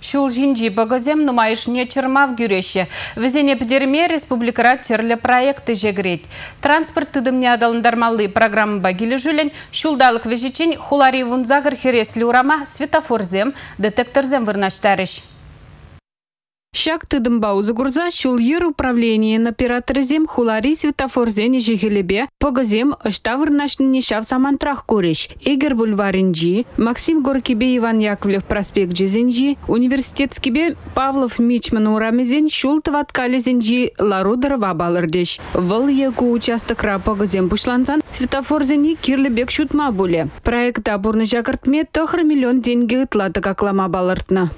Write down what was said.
Шул жинжи бөгізем нумайышне чырмав күреші. Візене пдерме республикара терлі проекты жегірет. Транспорт тыдымне адалындармалы программа багилі жүлін, шулдалық вежечен хулари вунзагыр хереслі урама светофорзем, детекторзем вырнаштарыш. Шак тыдымбау загурза шул ер управление на зем хулари светофорзен жихелебе погазем ыштавыр нашныне шав самантрах куриш. Эгер бульваринджи, Максим Горкибе Иван Яковлев проспект жезенджи, университетскибе Павлов Мичман урамезен шул тываткалезенджи ларудыр вабалырдеш. Выл еку участокра погазем бушлансан светофорзени кирлебек шутма буле. Проекта бурны жакыртме тохр миллион деньги ытлады каклама балыртна.